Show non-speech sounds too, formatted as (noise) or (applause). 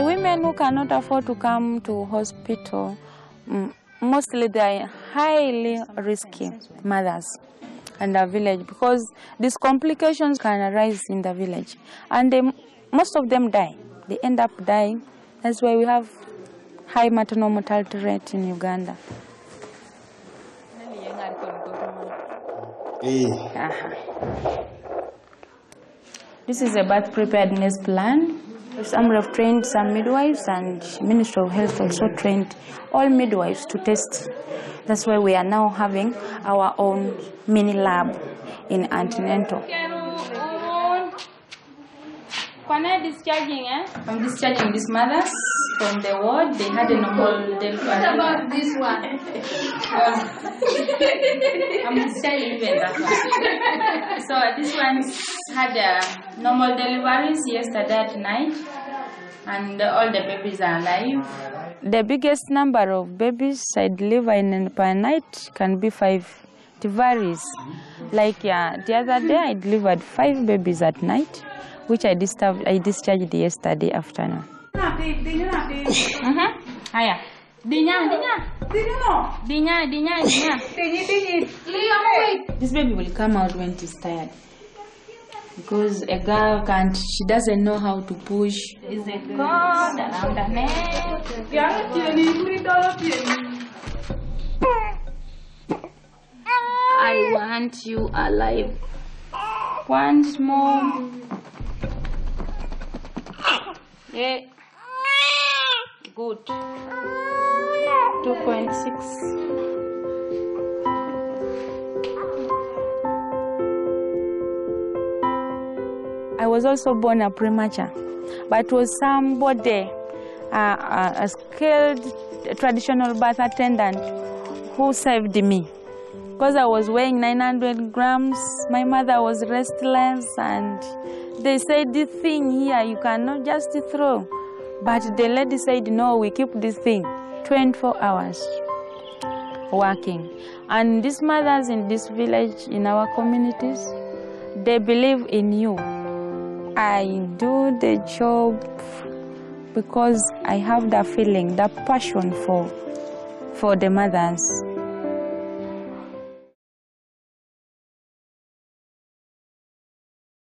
women who cannot afford to come to hospital, mm, mostly they are highly risky mothers in the village because these complications can arise in the village. And they, most of them die. They end up dying. That's why we have high maternal mortality rate in Uganda. Uh-huh. This is a birth preparedness plan. Some have trained some midwives and Ministry of Health also trained all midwives to test. That's why we are now having our own mini lab in antenatal. When I discharging, eh? I'm discharging these mothers from the ward. They had a normal delivery. What about this one? (laughs) I'm discharging even that one. so this one had a normal deliveries yesterday at night, and all the babies are alive. The biggest number of babies I deliver in per night can be five. It varies. Like yeah, the other day I delivered five babies at night, which I discharged, I discharged yesterday afternoon. Uh-huh. Aya. Dinya, dinya. Dinya, dinya, dinya. Liam, wait. This baby will come out when she's tired. Because a girl can't, she doesn't know how to push. Is it good around the neck? I want you alive. Once more. Yeah. Good. 2.6. I was also born a premature, but was somebody, uh, a skilled traditional birth attendant, who saved me. Because I was weighing 900 grams, my mother was restless, and they said, This thing here you cannot just throw. But the lady said, No, we keep this thing 24 hours working. And these mothers in this village, in our communities, they believe in you. I do the job because I have the feeling, the passion for, for the mothers.